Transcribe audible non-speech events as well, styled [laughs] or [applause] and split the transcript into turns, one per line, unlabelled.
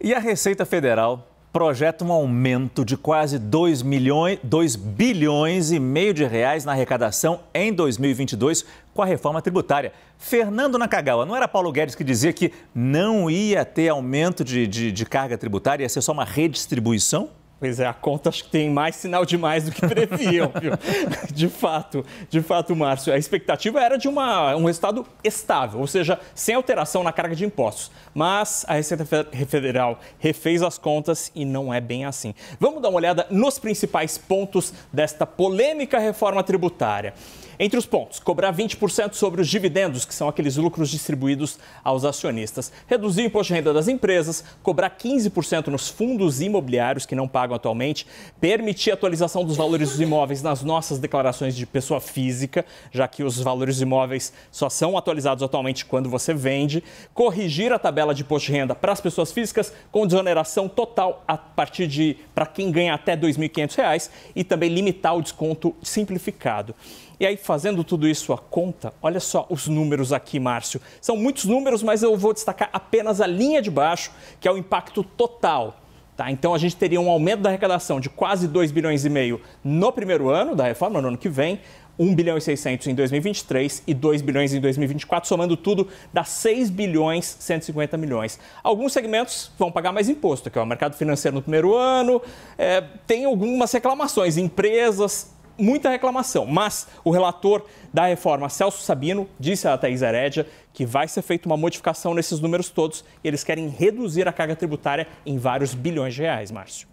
E a Receita Federal projeta um aumento de quase 2, milhões, 2 bilhões e meio de reais na arrecadação em 2022 com a reforma tributária. Fernando Nakagawa, não era Paulo Guedes que dizia que não ia ter aumento de, de, de carga tributária, ia ser só uma redistribuição?
Pois é, a conta acho que tem mais sinal demais do que previam, [laughs] viu? De fato, de fato, Márcio, a expectativa era de uma, um resultado estável, ou seja, sem alteração na carga de impostos. Mas a Receita Federal refez as contas e não é bem assim. Vamos dar uma olhada nos principais pontos desta polêmica reforma tributária. Entre os pontos, cobrar 20% sobre os dividendos, que são aqueles lucros distribuídos aos acionistas, reduzir o imposto de renda das empresas, cobrar 15% nos fundos imobiliários que não pagam atualmente, permitir a atualização dos valores dos imóveis nas nossas declarações de pessoa física, já que os valores imóveis só são atualizados atualmente quando você vende, corrigir a tabela de imposto de renda para as pessoas físicas com desoneração total a partir de para quem ganha até R$ 2.500 e também limitar o desconto simplificado. E aí, fazendo tudo isso a conta, olha só os números aqui, Márcio. São muitos números, mas eu vou destacar apenas a linha de baixo, que é o impacto total. Tá? Então, a gente teria um aumento da arrecadação de quase 2 bilhões e meio no primeiro ano da reforma, no ano que vem, 1 bilhão e 600 em 2023 e 2 bilhões em 2024, somando tudo dá 6 bilhões 150 milhões. Alguns segmentos vão pagar mais imposto, que é o mercado financeiro no primeiro ano, é, tem algumas reclamações, empresas, muita reclamação. Mas o relator da reforma, Celso Sabino, disse a Thaís Herédia que vai ser feita uma modificação nesses números todos e eles querem reduzir a carga tributária em vários bilhões de reais, Márcio.